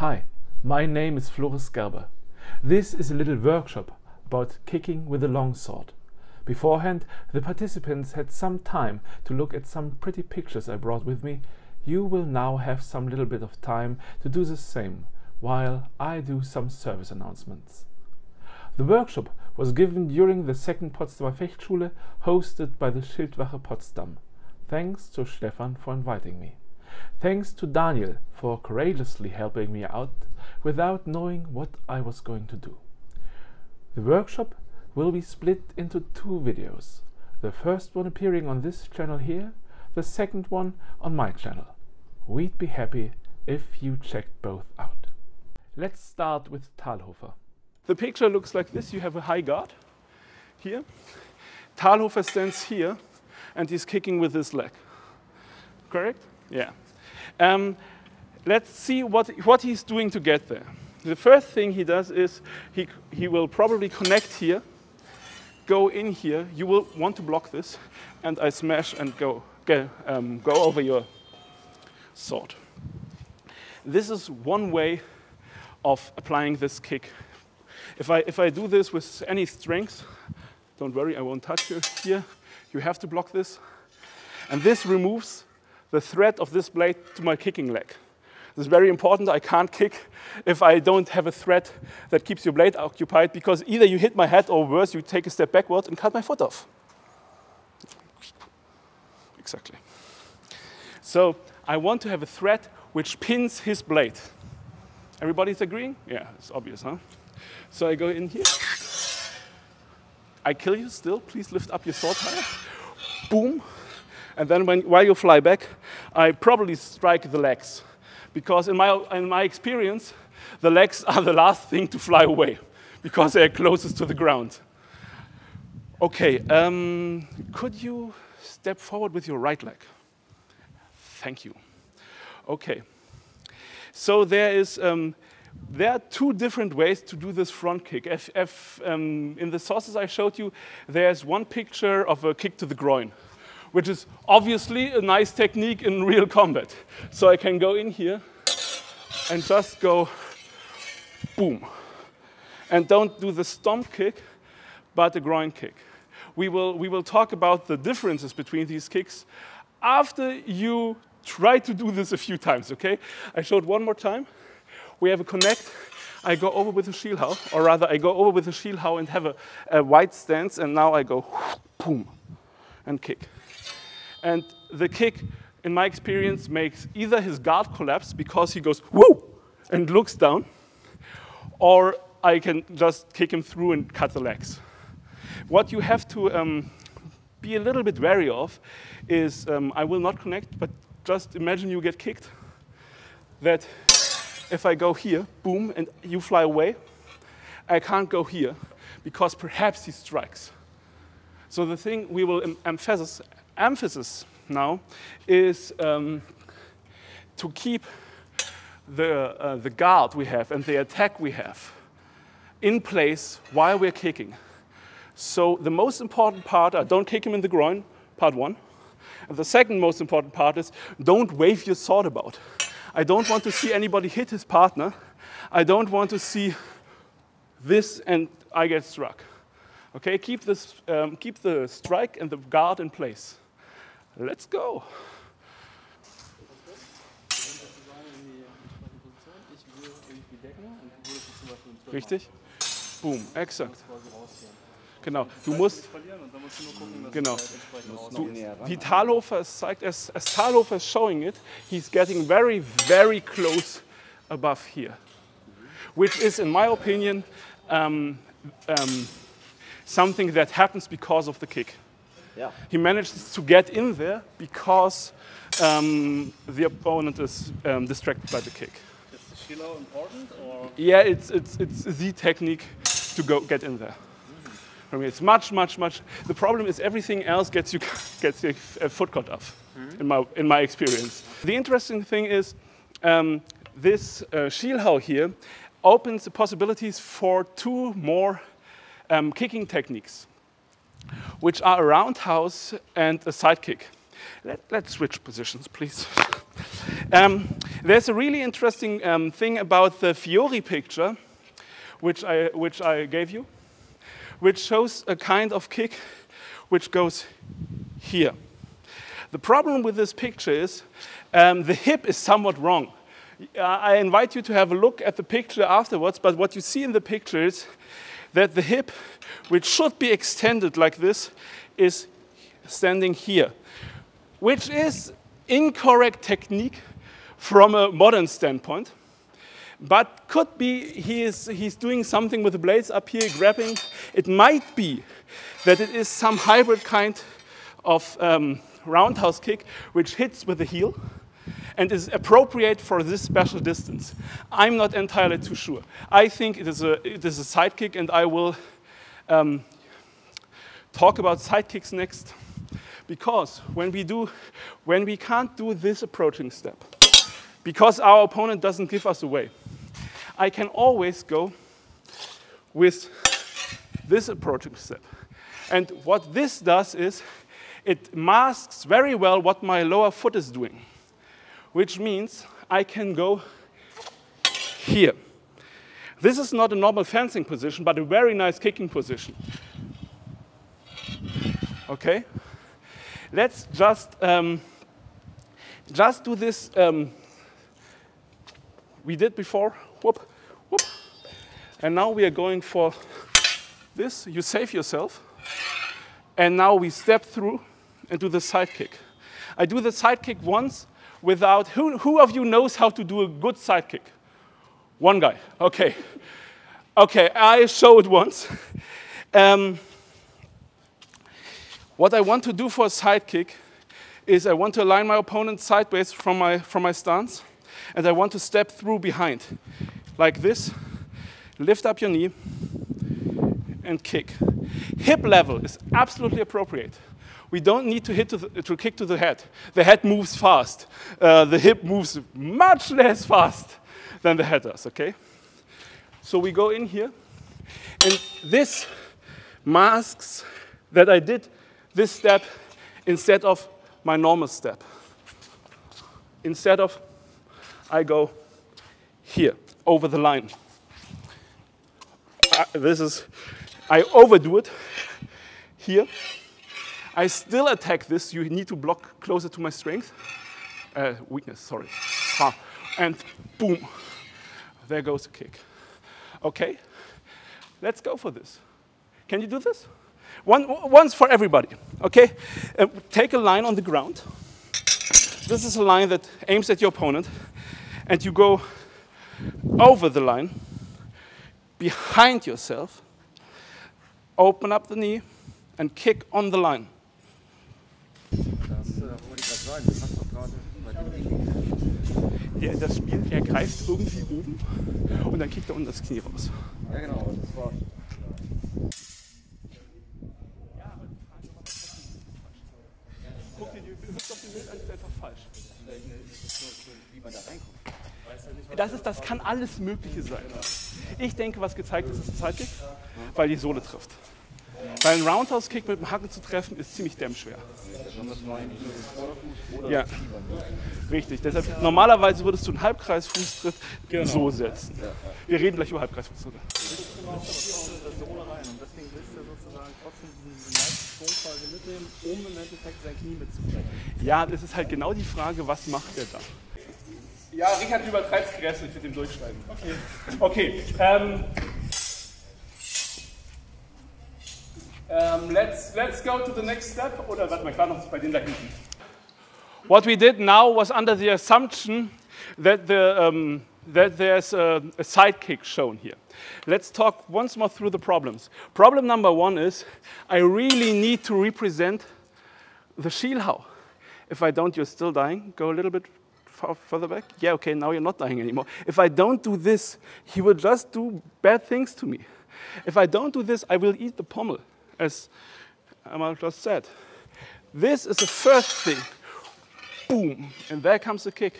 Hi, my name is Floris Gerber. This is a little workshop about kicking with a longsword. Beforehand, the participants had some time to look at some pretty pictures I brought with me. You will now have some little bit of time to do the same, while I do some service announcements. The workshop was given during the second Potsdamer Fechtschule, hosted by the Schildwache Potsdam. Thanks to Stefan for inviting me. Thanks to Daniel for courageously helping me out without knowing what I was going to do. The workshop will be split into two videos. The first one appearing on this channel here, the second one on my channel. We'd be happy if you checked both out. Let's start with Talhoffer. The picture looks like this. You have a high guard here. Talhoffer stands here and he's kicking with his leg. Correct? Yeah. Um, let's see what, what he's doing to get there. The first thing he does is he, he will probably connect here, go in here. You will want to block this, and I smash and go, go, um, go over your sword. This is one way of applying this kick. If I, if I do this with any strength, don't worry, I won't touch you here. You have to block this. And this removes the threat of this blade to my kicking leg. This is very important. I can't kick if I don't have a thread that keeps your blade occupied because either you hit my head or worse, you take a step backwards and cut my foot off. Exactly. So I want to have a thread which pins his blade. Everybody's agreeing? Yeah, it's obvious, huh? So I go in here. I kill you still. Please lift up your sword higher. Boom. And then when, while you fly back, I probably strike the legs. Because in my, in my experience, the legs are the last thing to fly away because they're closest to the ground. Okay, um, could you step forward with your right leg? Thank you. Okay. So there is, um, there are two different ways to do this front kick. If, if um, in the sources I showed you, there's one picture of a kick to the groin which is obviously a nice technique in real combat. So I can go in here and just go boom. And don't do the stomp kick, but the groin kick. We will, we will talk about the differences between these kicks after you try to do this a few times, okay? I showed one more time. We have a connect. I go over with a Schielhau, or rather, I go over with a Schielhau and have a, a wide stance, and now I go boom and kick. And the kick, in my experience, makes either his guard collapse because he goes, woo, and looks down, or I can just kick him through and cut the legs. What you have to um, be a little bit wary of is, um, I will not connect, but just imagine you get kicked, that if I go here, boom, and you fly away, I can't go here because perhaps he strikes. So the thing we will em emphasize emphasis now is um, to keep the, uh, the guard we have and the attack we have in place while we're kicking. So the most important part, uh, don't kick him in the groin, part one. And the second most important part is don't wave your sword about. I don't want to see anybody hit his partner. I don't want to see this and I get struck. Okay, keep, this, um, keep the strike and the guard in place. Let's go. Richtig? Boom, exakt. Genau, du musst, genau, du, wie es zeigt, as, as is showing it, he's getting very, very close above here, which is, in my opinion, um, um, something that happens because of the kick. Yeah. He manages to get in there because um, the opponent is um, distracted by the kick. Is the Schielhau important? Or? Yeah, it's, it's, it's the technique to go get in there. I mean, it's much, much, much. The problem is everything else gets you gets your foot cut off, mm in my in my experience. The interesting thing is um, this uh, Schielhau here opens the possibilities for two more um, kicking techniques which are a roundhouse and a sidekick. Let, us switch positions, please. um, there's a really interesting um, thing about the Fiore picture, which I, which I gave you, which shows a kind of kick which goes here. The problem with this picture is um, the hip is somewhat wrong. I invite you to have a look at the picture afterwards, but what you see in the picture is that the hip, which should be extended like this, is standing here, which is incorrect technique from a modern standpoint, but could be he is, he's doing something with the blades up here, grabbing. It might be that it is some hybrid kind of um, roundhouse kick which hits with the heel and is appropriate for this special distance. I'm not entirely too sure. I think it is a, it is a side kick, and I will um, talk about side kicks next. Because when we, do, when we can't do this approaching step, because our opponent doesn't give us away, I can always go with this approaching step. And what this does is it masks very well what my lower foot is doing, which means I can go here. This is not a normal fencing position, but a very nice kicking position. Okay? Let's just, um, just do this. Um, we did before. Whoop, whoop. And now we are going for this. You save yourself. And now we step through and do the side kick. I do the side kick once without, who, who of you knows how to do a good side kick? One guy, okay. Okay, I show it once. Um, what I want to do for a side kick is I want to align my opponent sideways from my, from my stance, and I want to step through behind, like this, lift up your knee, and kick. Hip level is absolutely appropriate we don't need to, hit to, the, to kick to the head. The head moves fast. Uh, the hip moves much less fast than the head does, okay? So we go in here, and this masks that I did this step instead of my normal step. Instead of, I go here, over the line. Uh, this is, I overdo it here. I still attack this. You need to block closer to my strength. Uh, weakness, sorry. Ah, and boom, there goes the kick. Okay, let's go for this. Can you do this? One, once for everybody, okay? Uh, take a line on the ground. This is a line that aims at your opponent, and you go over the line, behind yourself, open up the knee, and kick on the line. Sagen, das hast du gerade bei dem Der, das Spiel, er greift irgendwie oben und dann kickt er unten das Knie raus. Ja, genau, das war. Guck dir die, hüpft auf den Bild an, ist einfach falsch. Wie man da reinkommt. Das, ist, das kann alles Mögliche sein. Ich denke, was gezeigt ist, ist ein Zeitkick, weil die Sohle trifft. Weil ein Roundhouse-Kick mit dem Hacken zu treffen, ist ziemlich dämmschwer. Ja, richtig. Deshalb, normalerweise würdest du einen Halbkreisfußtritt genau. so setzen. Wir reden gleich über Halbkreisfußtritte. um im Endeffekt sein Knie mitzubrechen. Ja, das ist halt genau die Frage, was macht er da? Ja, Richard übertreibt es grässlich mit dem Durchschneiden. Okay. Okay. Ähm, Um, let's, let's go to the next step. Oder warte mal, klar noch bei den da hinten. What we did now was under the assumption that, the, um, that there's a, a side kick shown here. Let's talk once more through the problems. Problem number one is I really need to represent the Schielhau. If I don't, you're still dying. Go a little bit further back. Yeah, okay, now you're not dying anymore. If I don't do this, he will just do bad things to me. If I don't do this, I will eat the pommel as Amal just said. This is the first thing. Boom, and there comes the kick.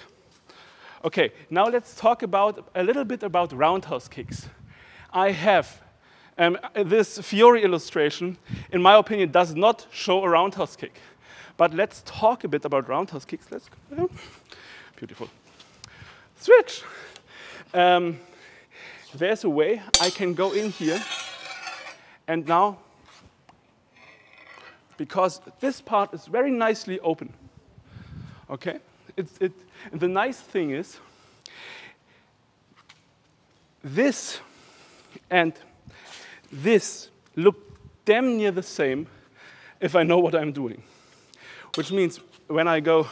Okay, now let's talk about a little bit about roundhouse kicks. I have um, this Fiore illustration, in my opinion, does not show a roundhouse kick. But let's talk a bit about roundhouse kicks. Let's go. Beautiful. Switch. Um, there's a way I can go in here and now, because this part is very nicely open, okay? It's, it, and the nice thing is, this and this look damn near the same if I know what I'm doing. Which means when I go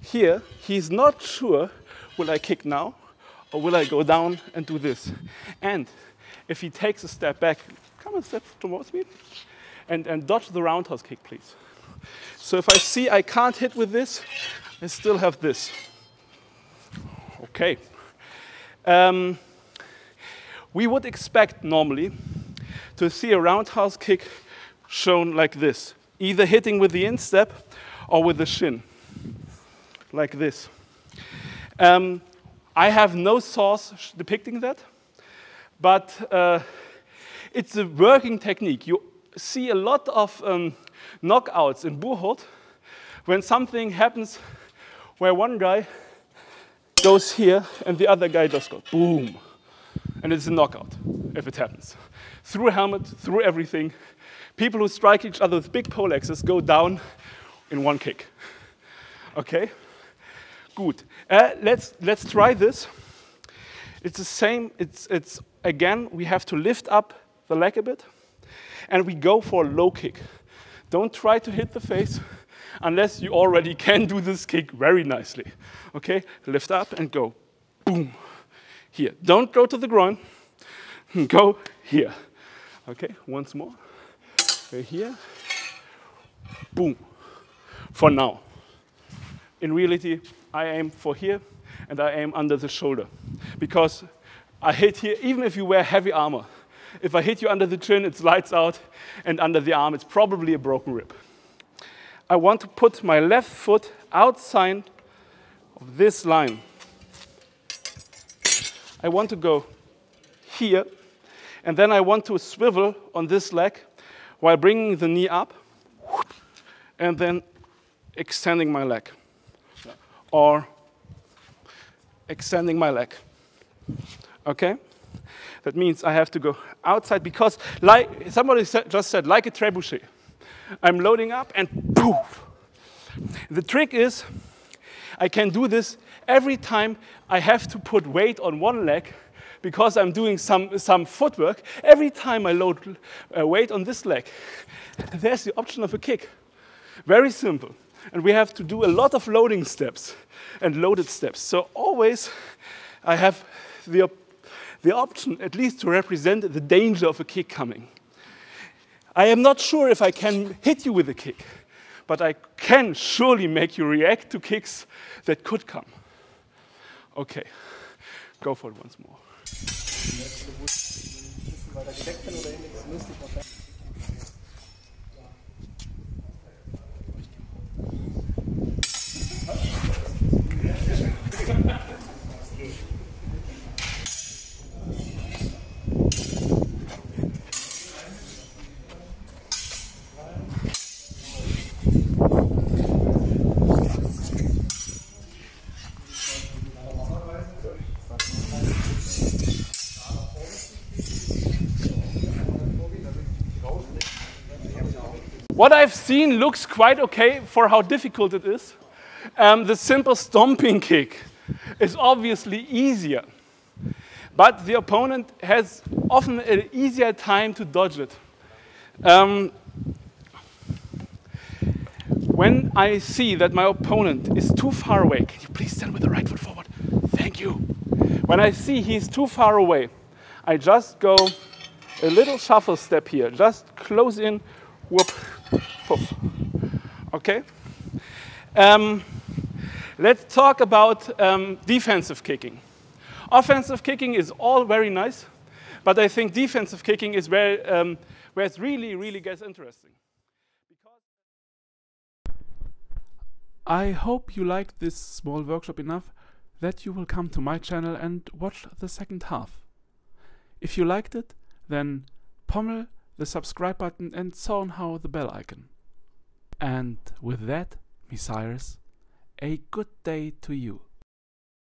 here, he's not sure will I kick now or will I go down and do this. And if he takes a step back, come and step towards me and, and dodge the roundhouse kick, please. So if I see I can't hit with this, I still have this. Okay. Um, we would expect normally to see a roundhouse kick shown like this, either hitting with the instep or with the shin, like this. Um, I have no source depicting that, but uh, it's a working technique. You see a lot of um, knockouts in Buhurt when something happens where one guy goes here and the other guy just goes boom. And it's a knockout if it happens. Through helmet, through everything. People who strike each other with big poleaxes go down in one kick. Okay? Good. Uh, let's, let's try this. It's the same, it's, it's again, we have to lift up the leg a bit and we go for a low kick. Don't try to hit the face unless you already can do this kick very nicely. Okay, lift up and go, boom, here. Don't go to the groin, go here. Okay, once more, go here, boom, for now. In reality, I aim for here and I aim under the shoulder because I hit here, even if you wear heavy armor, if I hit you under the chin, it's lights out, and under the arm, it's probably a broken rib. I want to put my left foot outside of this line. I want to go here, and then I want to swivel on this leg while bringing the knee up, and then extending my leg, or extending my leg. Okay? That means I have to go outside because, like somebody just said, like a trebuchet. I'm loading up and poof. The trick is I can do this every time I have to put weight on one leg because I'm doing some, some footwork. Every time I load uh, weight on this leg, there's the option of a kick. Very simple. And we have to do a lot of loading steps and loaded steps. So always I have the the option at least to represent the danger of a kick coming. I am not sure if I can hit you with a kick, but I can surely make you react to kicks that could come. Okay, go for it once more. What I've seen looks quite okay for how difficult it is. Um, the simple stomping kick is obviously easier, but the opponent has often an easier time to dodge it. Um, when I see that my opponent is too far away, can you please stand with the right foot forward? Thank you. When I see he's too far away, I just go a little shuffle step here, just close in. Okay? Um, let's talk about um, defensive kicking. Offensive kicking is all very nice, but I think defensive kicking is where, um, where it really, really gets interesting. Because I hope you liked this small workshop enough that you will come to my channel and watch the second half. If you liked it, then pommel the subscribe button and somehow the bell icon. And with that, Messiahs, a good day to you.